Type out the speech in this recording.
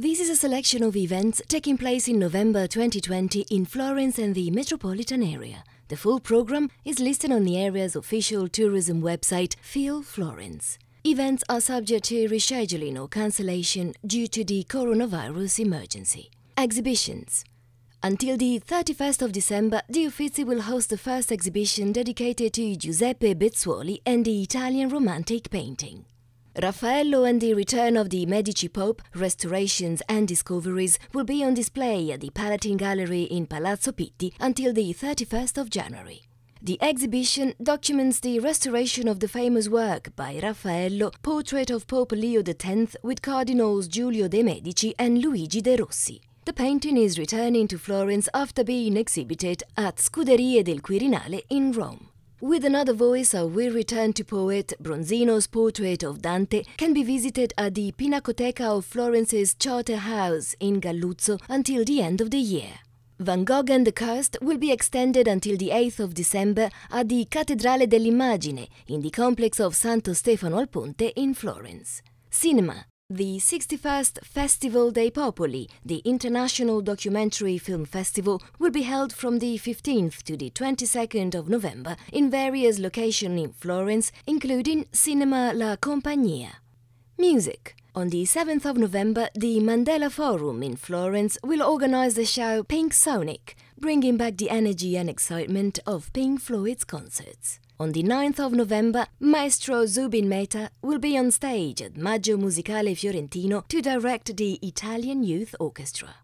This is a selection of events taking place in November 2020 in Florence and the metropolitan area. The full program is listed on the area's official tourism website, Feel Florence. Events are subject to rescheduling or cancellation due to the coronavirus emergency. Exhibitions. Until the 31st of December, the Uffizi will host the first exhibition dedicated to Giuseppe Bezzuoli and the Italian Romantic painting. Raffaello and the Return of the Medici Pope, Restorations and Discoveries will be on display at the Palatine Gallery in Palazzo Pitti until the 31st of January. The exhibition documents the restoration of the famous work by Raffaello, Portrait of Pope Leo X with Cardinals Giulio de' Medici and Luigi de' Rossi. The painting is returning to Florence after being exhibited at Scuderie del Quirinale in Rome. With another voice, I will Return to Poet, Bronzino's portrait of Dante can be visited at the Pinacoteca of Florence's Charter House in Galluzzo until the end of the year. Van Gogh and the Cursed will be extended until the 8th of December at the Cattedrale dell'Immagine in the complex of Santo Stefano al Ponte in Florence. Cinema the 61st Festival dei Popoli, the International Documentary Film Festival, will be held from the 15th to the 22nd of November in various locations in Florence, including Cinema La Compagnia. Music. On the 7th of November, the Mandela Forum in Florence will organize the show Pink Sonic, bringing back the energy and excitement of Pink Floyd's concerts. On the 9th of November, Maestro Zubin Mehta will be on stage at Maggio Musicale Fiorentino to direct the Italian Youth Orchestra.